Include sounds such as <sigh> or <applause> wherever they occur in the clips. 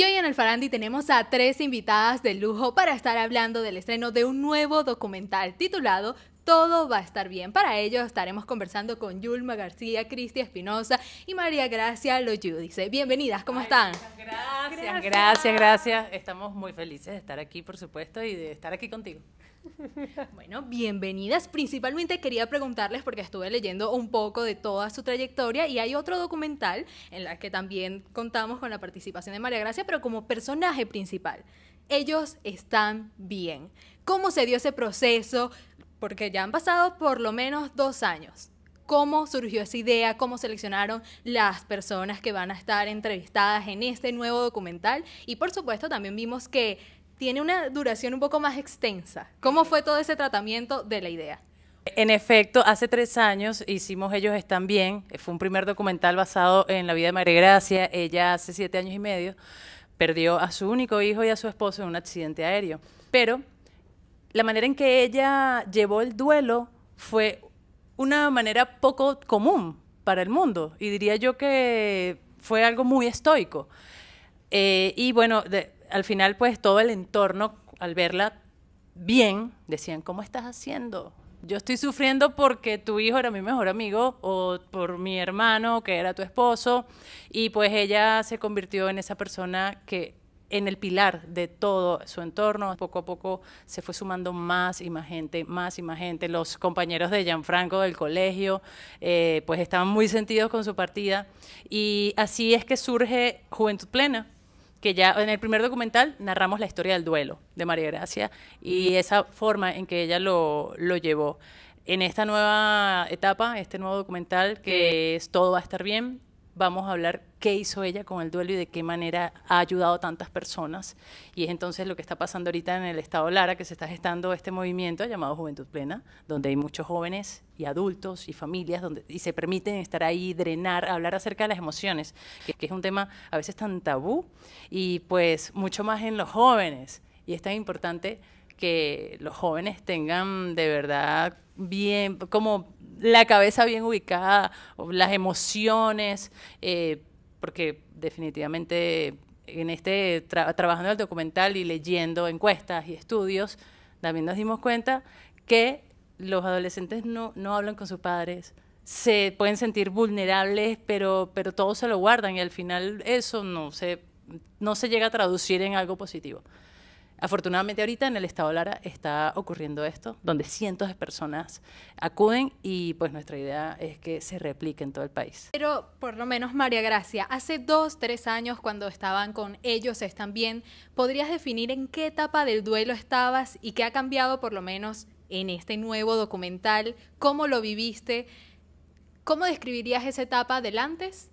Y hoy en el Farandi tenemos a tres invitadas de lujo para estar hablando del estreno de un nuevo documental titulado todo va a estar bien. Para ello estaremos conversando con Yulma García, Cristi Espinosa y María Gracia Loyudice. Bienvenidas, ¿cómo están? Gracias, gracias, gracias, gracias. Estamos muy felices de estar aquí, por supuesto, y de estar aquí contigo. <laughs> Bueno, bienvenidas. Principalmente quería preguntarles porque estuve leyendo un poco de toda su trayectoria y hay otro documental en la que también contamos con la participación de María Gracia, pero como personaje principal. Ellos están bien. ¿Cómo se dio ese proceso? Porque ya han pasado por lo menos dos años. ¿Cómo surgió esa idea? ¿Cómo seleccionaron las personas que van a estar entrevistadas en este nuevo documental? Y por supuesto también vimos que tiene una duración un poco más extensa. ¿Cómo fue todo ese tratamiento de la idea? En efecto, hace tres años hicimos Ellos Están Bien. Fue un primer documental basado en la vida de María Gracia. Ella hace siete años y medio perdió a su único hijo y a su esposo en un accidente aéreo. Pero la manera en que ella llevó el duelo fue una manera poco común para el mundo. Y diría yo que fue algo muy estoico. Eh, y bueno, al final, pues todo el entorno, al verla bien, decían, ¿cómo estás haciendo? Yo estoy sufriendo porque tu hijo era mi mejor amigo o por mi hermano que era tu esposo y pues ella se convirtió en esa persona que en el pilar de todo su entorno. Poco a poco se fue sumando más y más gente, más y más gente. Los compañeros de Gianfranco del colegio, eh, pues estaban muy sentidos con su partida. Y así es que surge Juventud Plena, que ya en el primer documental narramos la historia del duelo de María Gracia y esa forma en que ella lo, lo llevó. En esta nueva etapa, este nuevo documental, que es Todo va a estar bien, vamos a hablar qué hizo ella con el duelo y de qué manera ha ayudado a tantas personas. Y es entonces lo que está pasando ahorita en el Estado Lara, que se está gestando este movimiento llamado Juventud Plena, donde hay muchos jóvenes y adultos y familias donde, y se permiten estar ahí, drenar, hablar acerca de las emociones, que, que es un tema a veces tan tabú y pues mucho más en los jóvenes. Y es tan importante que los jóvenes tengan de verdad bien, como la cabeza bien ubicada, las emociones, eh, porque definitivamente en este trabajando en el documental y leyendo encuestas y estudios, también nos dimos cuenta que los adolescentes no, no hablan con sus padres, se pueden sentir vulnerables, pero, pero todos se lo guardan y al final eso no se, no se llega a traducir en algo positivo. Afortunadamente ahorita en el estado Lara está ocurriendo esto, donde cientos de personas acuden y pues nuestra idea es que se replique en todo el país. Pero por lo menos María Gracia, hace dos, tres años cuando estaban con ellos están bien, ¿podrías definir en qué etapa del duelo estabas y qué ha cambiado por lo menos en este nuevo documental? ¿Cómo lo viviste? ¿Cómo describirías esa etapa del antes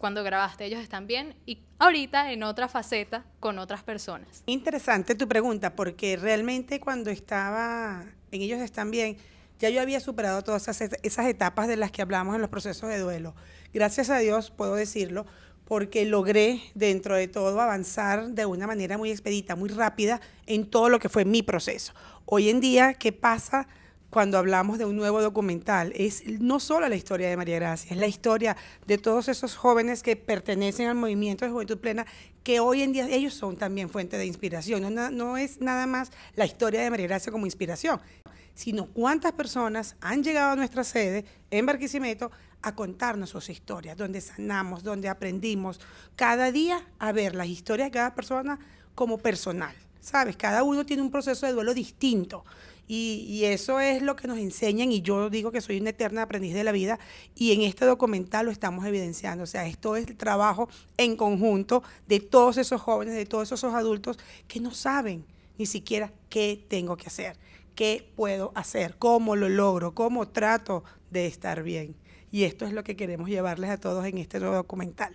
cuando grabaste Ellos están bien y ahorita en otra faceta con otras personas. Interesante tu pregunta, porque realmente cuando estaba en Ellos están bien, ya yo había superado todas esas, esas etapas de las que hablamos en los procesos de duelo. Gracias a Dios puedo decirlo, porque logré dentro de todo avanzar de una manera muy expedita, muy rápida en todo lo que fue mi proceso. Hoy en día, ¿qué pasa? Cuando hablamos de un nuevo documental. Es no solo la historia de María Gracia, es la historia de todos esos jóvenes que pertenecen al movimiento de Juventud Plena, que hoy en día ellos son también fuente de inspiración. No, no es nada más la historia de María Gracia como inspiración, sino cuántas personas han llegado a nuestra sede en Barquisimeto a contarnos sus historias, donde sanamos, donde aprendimos, cada día a ver las historias de cada persona como personal. ¿Sabes? Cada uno tiene un proceso de duelo distinto. Y, eso es lo que nos enseñan y yo digo que soy una eterna aprendiz de la vida y en este documental lo estamos evidenciando. O sea, esto es el trabajo en conjunto de todos esos jóvenes, de todos esos adultos que no saben ni siquiera qué tengo que hacer, qué puedo hacer, cómo lo logro, cómo trato de estar bien. Y esto es lo que queremos llevarles a todos en este nuevo documental.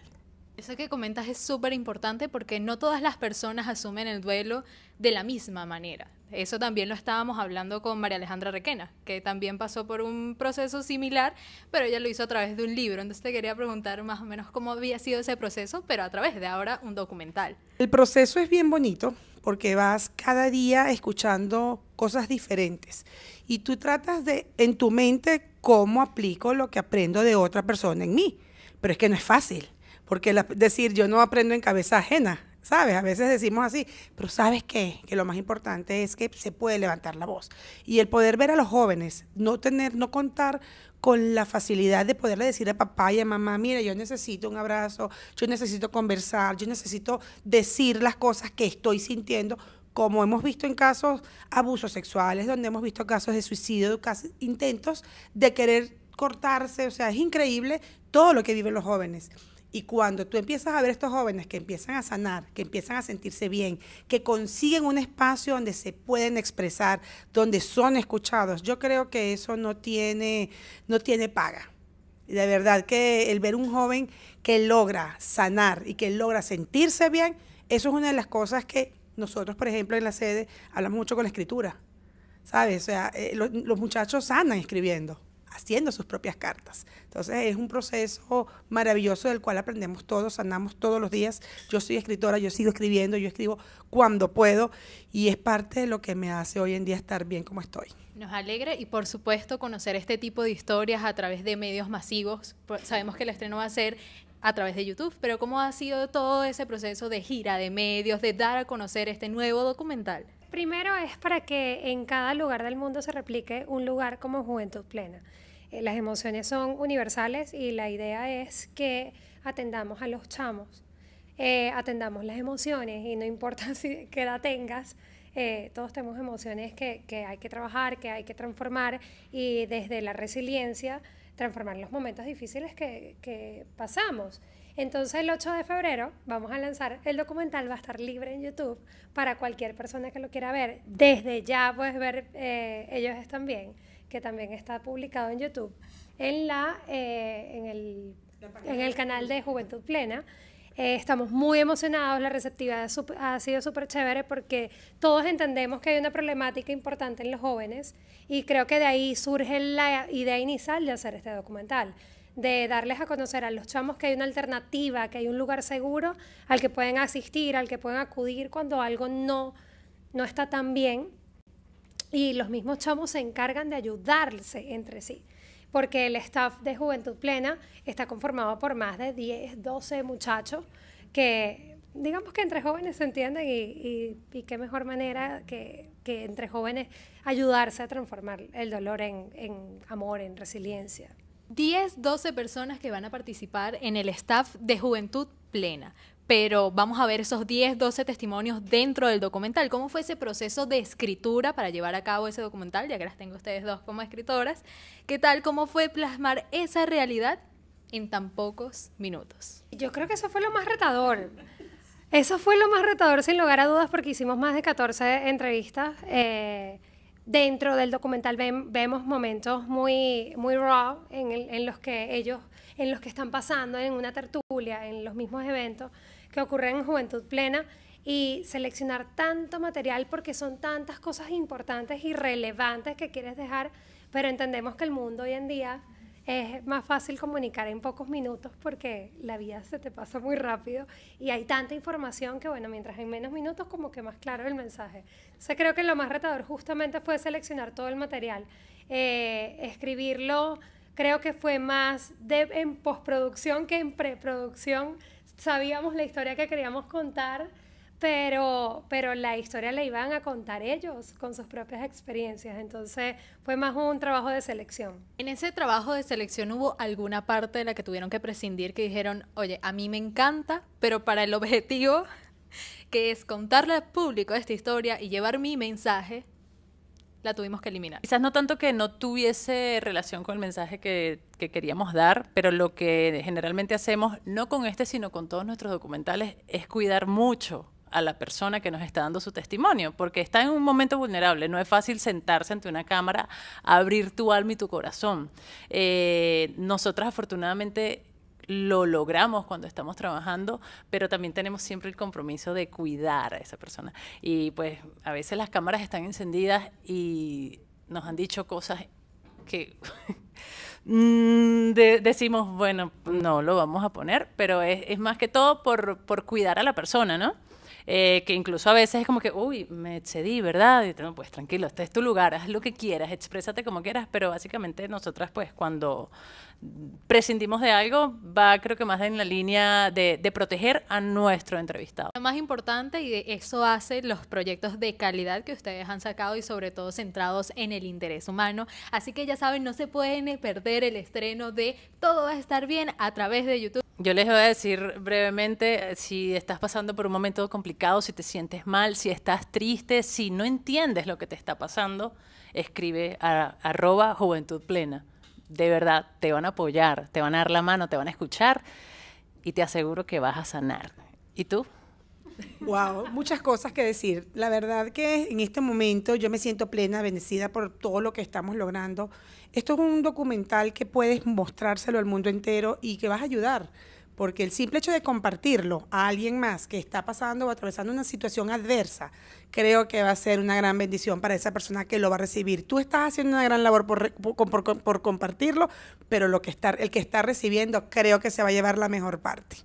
Eso que comentas es súper importante porque no todas las personas asumen el duelo de la misma manera. Eso también lo estábamos hablando con María Alejandra Requena, que también pasó por un proceso similar, pero ella lo hizo a través de un libro. Entonces te quería preguntar más o menos cómo había sido ese proceso, pero a través de ahora un documental. El proceso es bien bonito porque vas cada día escuchando cosas diferentes y tú tratas de en tu mente cómo aplico lo que aprendo de otra persona en mí. Pero es que no es fácil, porque decir yo no aprendo en cabeza ajena, ¿Sabes? A veces decimos así, pero ¿sabes qué? Que lo más importante es que se puede levantar la voz. Y el poder ver a los jóvenes, no tener, no contar con la facilidad de poderle decir a papá y a mamá, mira, yo necesito un abrazo, yo necesito conversar, yo necesito decir las cosas que estoy sintiendo, como hemos visto en casos abusos sexuales, donde hemos visto casos de suicidio, casos, intentos de querer cortarse, o sea, es increíble todo lo que viven los jóvenes. Y cuando tú empiezas a ver estos jóvenes que empiezan a sanar, que empiezan a sentirse bien, que consiguen un espacio donde se pueden expresar, donde son escuchados, yo creo que eso no tiene, no tiene paga. De verdad que el ver un joven que logra sanar y que logra sentirse bien, eso es una de las cosas que nosotros, por ejemplo, en la sede hablamos mucho con la escritura. ¿Sabes? O sea, eh, los, los muchachos sanan escribiendo haciendo sus propias cartas. Entonces es un proceso maravilloso del cual aprendemos todos, sanamos todos los días. Yo soy escritora, yo sigo escribiendo, yo escribo cuando puedo y es parte de lo que me hace hoy en día estar bien como estoy. Nos alegra y por supuesto conocer este tipo de historias a través de medios masivos. Sabemos que el estreno va a ser a través de YouTube, pero ¿cómo ha sido todo ese proceso de gira de medios, de dar a conocer este nuevo documental? Primero es para que en cada lugar del mundo se replique un lugar como Juventud Plena. Eh, las emociones son universales y la idea es que atendamos a los chamos, eh, atendamos las emociones y no importa <laughs> si, qué edad tengas, eh, todos tenemos emociones que, que, hay que trabajar, que hay que transformar y desde la resiliencia transformar los momentos difíciles que, que pasamos. Entonces el 8 de febrero vamos a lanzar el documental, va a estar libre en YouTube para cualquier persona que lo quiera ver. Desde ya puedes ver, ellos están bien que también está publicado en YouTube, en, la, eh, en, el, en el canal de Juventud Plena. Eh, estamos muy emocionados, la receptividad ha sido súper chévere porque todos entendemos que hay una problemática importante en los jóvenes y creo que de ahí surge la idea inicial de hacer este documental, de darles a conocer a los chamos que hay una alternativa, que hay un lugar seguro al que pueden asistir, al que pueden acudir cuando algo no, no está tan bien y los mismos chamos se encargan de ayudarse entre sí, porque el staff de Juventud Plena está conformado por más de 10, 12 muchachos que, digamos que entre jóvenes se entienden y, y, qué mejor manera que, que, entre jóvenes ayudarse a transformar el dolor en, en amor, en resiliencia. 10, 12 personas que van a participar en el staff de Juventud Plena pero vamos a ver esos 10, 12 testimonios dentro del documental. ¿Cómo fue ese proceso de escritura para llevar a cabo ese documental? Ya que las tengo ustedes dos como escritoras. ¿Qué tal? ¿Cómo fue plasmar esa realidad en tan pocos minutos? Yo creo que eso fue lo más retador. Eso fue lo más retador, sin lugar a dudas, porque hicimos más de 14 entrevistas. Eh, dentro del documental vemos momentos muy, muy raw en, en los que ellos, en los que están pasando en una tertulia, en los mismos eventos que ocurren en Juventud Plena. Y seleccionar tanto material porque son tantas cosas importantes y relevantes que quieres dejar, pero entendemos que el mundo hoy en día es más fácil comunicar en pocos minutos porque la vida se te pasa muy rápido y hay tanta información que, bueno, mientras en menos minutos como que más claro el mensaje. O creo que lo más retador justamente fue seleccionar todo el material, eh, escribirlo, creo que fue más de, en postproducción que en preproducción sabíamos la historia que queríamos contar, pero, pero la historia la iban a contar ellos con sus propias experiencias. Entonces fue más un trabajo de selección. En ese trabajo de selección hubo alguna parte de la que tuvieron que prescindir que dijeron, oye, a mí me encanta, pero para el objetivo que es contarle al público esta historia y llevar mi mensaje, la tuvimos que eliminar. Quizás no tanto que no tuviese relación con el mensaje que, que, queríamos dar, pero lo que generalmente hacemos, no con este, sino con todos nuestros documentales, es cuidar mucho a la persona que nos está dando su testimonio, porque está en un momento vulnerable, no es fácil sentarse ante una cámara, abrir tu alma y tu corazón. Eh, nosotras afortunadamente lo logramos cuando estamos trabajando, pero también tenemos siempre el compromiso de cuidar a esa persona. Y pues a veces las cámaras están encendidas y nos han dicho cosas que <laughs> mm, decimos, bueno, no lo vamos a poner, pero es, es más que todo por, por, cuidar a la persona, ¿no? eh, que incluso a veces es como que, uy, me excedí, ¿verdad? Y no, pues tranquilo, este es tu lugar, haz lo que quieras, exprésate como quieras, pero básicamente nosotras pues cuando prescindimos de algo va creo que más en la línea de, de proteger a nuestro entrevistado. Lo más importante y eso hace los proyectos de calidad que ustedes han sacado y sobre todo centrados en el interés humano. Así que ya saben, no se pueden perder el estreno de Todo va a estar bien a través de YouTube. Yo les voy a decir brevemente, si estás pasando por un momento complicado, si te sientes mal, si estás triste, si no entiendes lo que te está pasando, escribe a arroba juventud plena. De verdad, te van a apoyar, te van a dar la mano, te van a escuchar y te aseguro que vas a sanar. ¿Y tú? Wow, muchas cosas que decir. La verdad que en este momento yo me siento plena, bendecida por todo lo que estamos logrando. Esto es un documental que puedes mostrárselo al mundo entero y que vas a ayudar, porque el simple hecho de compartirlo a alguien más que está pasando o atravesando una situación adversa, creo que va a ser una gran bendición para esa persona que lo va a recibir. Tú estás haciendo una gran labor por, compartirlo, pero lo que está, el que está recibiendo creo que se va a llevar la mejor parte.